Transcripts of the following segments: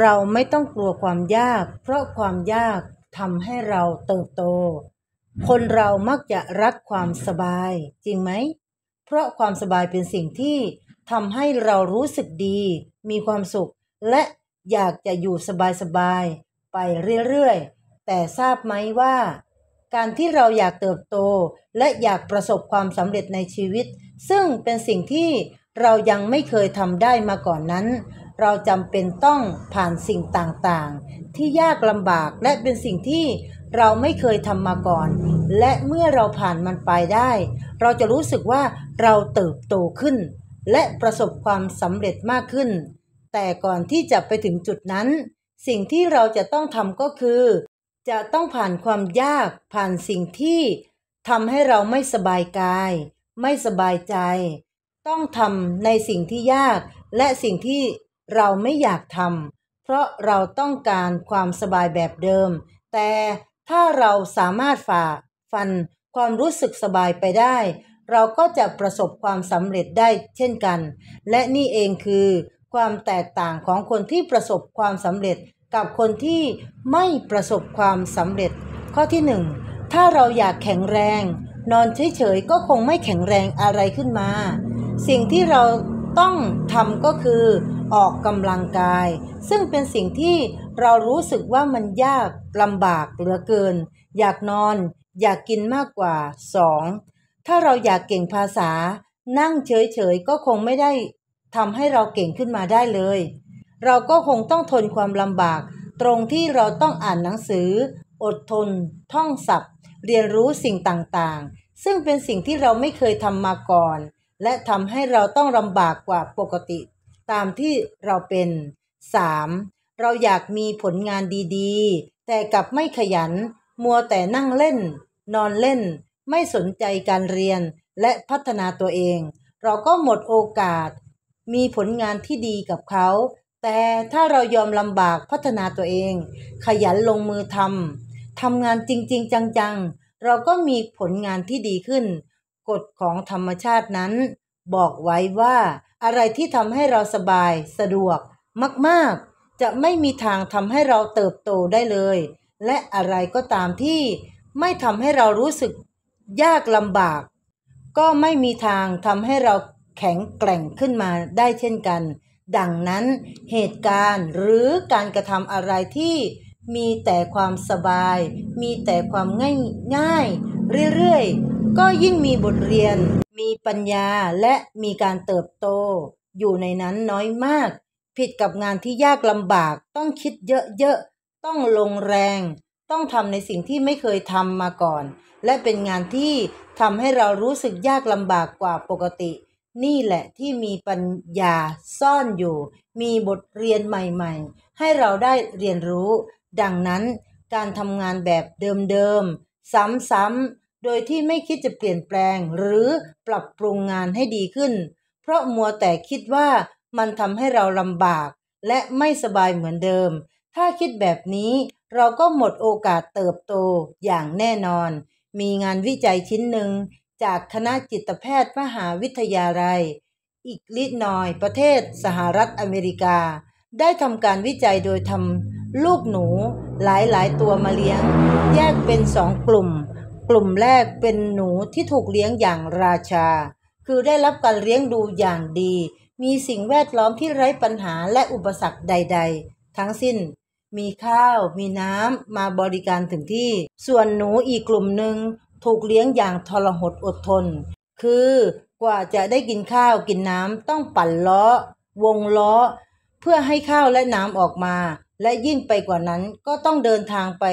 เราไม่ต้องกลัวความยาก เพราะความยากทำให้เราเติบโต คนเรามักจะรักความสบาย จริงไหม เพราะความสบายเป็นสิ่งที่ทำให้เรารู้สึกดี มีความสุข และอยากจะอยู่สบายๆไปเรื่อยๆ แต่ทราบไหมว่า การที่เราอยากเติบโต และอยากประสบความสำเร็จในชีวิต ซึ่งเป็นสิ่งที่เรายังไม่เคยทำได้มาก่อนนั้น เราจำเป็นต้องผ่านสิ่งต่างๆ ที่ยากลำบากและเป็นสิ่งที่เราไม่เคยทำมาก่อน และเมื่อเราผ่านมันไปได้ เราจะรู้สึกว่าเราเติบโตขึ้น และประสบความสำเร็จมากขึ้น แต่ก่อนที่จะไปถึงจุดนั้น สิ่งที่เราจะต้องทำก็คือ จะต้องผ่านความยากผ่านสิ่งที่ทำให้เราไม่สบายกาย ไม่สบายใจ ต้องทำในสิ่งที่ยากและสิ่งที่ เราไม่อยากทำเพราะเราต้องการความสบายแบบเดิม แต่ถ้าเราสามารถฝ่าฟันความรู้สึกสบายไปได้ เราก็จะประสบความสำเร็จได้เช่นกัน และนี่เองคือความแตกต่างของคนที่ประสบความสำเร็จกับคนที่ไม่ประสบความสำเร็จ ข้อที่หนึ่งถ้าเราอยากแข็งแรง นอนเฉยๆก็คงไม่แข็งแรงอะไรขึ้นมา สิ่งที่เราต้องทำก็คือ ออกกำลังกาย ซึ่งเป็นสิ่งที่เรารู้สึกว่ามันยากลำบากเหลือเกิน อยากนอน อยากกินมากกว่า 2. ถ้าเราอยากเก่งภาษา นั่งเฉยๆก็คงไม่ได้ทำให้เราเก่งขึ้นมาได้เลย เราก็คงต้องทนความลำบาก ตรงที่เราต้องอ่านหนังสือ อดทน ท่องศัพท์ เรียนรู้สิ่งต่างๆ ซึ่งเป็นสิ่งที่เราไม่เคยทำมาก่อน และทำให้เราต้องลำบากกว่าปกติ ตามที่เราเป็น 3. เราอยากมีผลงานดีๆ แต่กลับไม่ขยัน มัวแต่นั่งเล่น นอนเล่น ไม่สนใจการเรียนและพัฒนาตัวเอง เราก็หมดโอกาส มีผลงานที่ดีกับเขา แต่ถ้าเรายอมลำบากพัฒนาตัวเอง ขยันลงมือทำทำงานจริง ๆ จัง ๆ เราก็มีผลงานที่ดีขึ้น กฎของธรรมชาตินั้น บอกไว้ว่า อะไรที่ทำให้เราสบาย สะดวก มากๆ จะไม่มีทางทำให้เราเติบโตได้เลย และอะไรก็ตามที่ไม่ทำให้เรารู้สึกยากลำบาก ก็ไม่มีทางทำให้เราแข็งแกร่งขึ้นมาได้เช่นกัน ดังนั้นเหตุการณ์หรือการกระทำอะไรที่มีแต่ความสบาย มีแต่ความง่ายง่ายเรื่อยๆ ก็ยิ่งมีบทเรียน มีปัญญาและมีการเติบโต อยู่ในนั้นน้อยมาก ผิดกับงานที่ยากลำบาก ต้องคิดเยอะๆ ต้องลงแรง ต้องทำในสิ่งที่ไม่เคยทำมาก่อน และเป็นงานที่ทำให้เรารู้สึกยากลำบากกว่าปกติ นี่แหละที่มีปัญญาซ่อนอยู่ มีบทเรียนใหม่ๆ ให้เราได้เรียนรู้ ดังนั้นการทำงานแบบเดิมๆ ซ้ำๆ โดยที่ไม่คิดจะเปลี่ยนแปลงหรือปรับปรุงงานให้ดีขึ้น เพราะมัวแต่คิดว่ามันทำให้เราลำบาก และไม่สบายเหมือนเดิม ถ้าคิดแบบนี้เราก็หมดโอกาสเติบโตอย่างแน่นอน มีงานวิจัยชิ้นหนึ่ง จากคณะจิตแพทย์มหาวิทยาลัยอีกลินอยประเทศสหรัฐอเมริกา ได้ทำการวิจัยโดยทำลูกหนูหลายๆ ตัวมาเลี้ยง แยกเป็นสองกลุ่ม กลุ่มแรกเป็นหนูที่ถูกเลี้ยงอย่างราชา คือได้รับการเลี้ยงดูอย่างดี มีสิ่งแวดล้อมที่ไร้ปัญหาและอุปสรรคใด ๆ ทั้งสิ้น มีข้าว มีน้ำ มาบริการถึงที่ ส่วนหนูอีกกลุ่มหนึ่งถูกเลี้ยงอย่างทรหดอดทน คือกว่าจะได้กินข้าวกินน้ำต้องปั่นล้อ วงล้อ เพื่อให้ข้าวและน้ำออกมา และยิ่งไปกว่านั้นก็ต้องเดินทางไป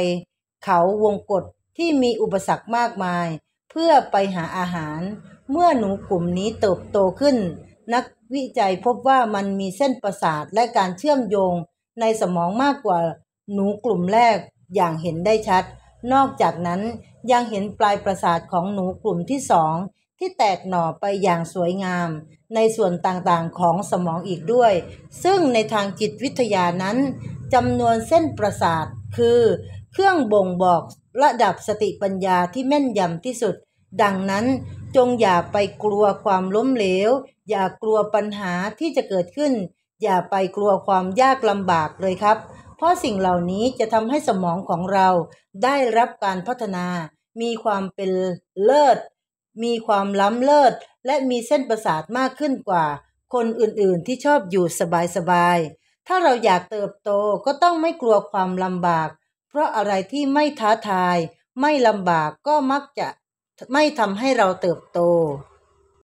เขาวงกฏ ที่มีอุปสรรคมากมาย เพื่อไปหาอาหาร เมื่อหนูกลุ่มนี้เติบโตขึ้น นักวิจัยพบว่ามันมีเส้นประสาทและการเชื่อมโยงในสมองมากกว่าหนูกลุ่มแรกอย่างเห็นได้ชัด นอกจากนั้นยังเห็นปลายประสาทของหนูกลุ่มที่สองที่แตกหน่อไปอย่างสวยงาม ในส่วนต่างๆของสมองอีกด้วย ซึ่งในทางจิตวิทยานั้นจำนวนเส้นประสาทคือ เครื่องบ่งบอก ระดับสติปัญญาที่แม่นยำที่สุด ดังนั้นจงอย่าไปกลัวความล้มเหลว อย่ากลัวปัญหาที่จะเกิดขึ้น อย่าไปกลัวความยากลำบากเลยครับ เพราะสิ่งเหล่านี้จะทำให้สมองของเราได้รับการพัฒนา มีความเป็นเลิศ มีความล้ำเลิศ และมีเส้นประสาทมากขึ้นกว่า คนอื่นๆที่ชอบอยู่สบายๆถ้าเราอยากเติบโตก็ต้องไม่กลัวความลำบาก เพราะอะไรที่ไม่ท้าทาย ไม่ลำบากก็มักจะไม่ทำให้เราเติบโต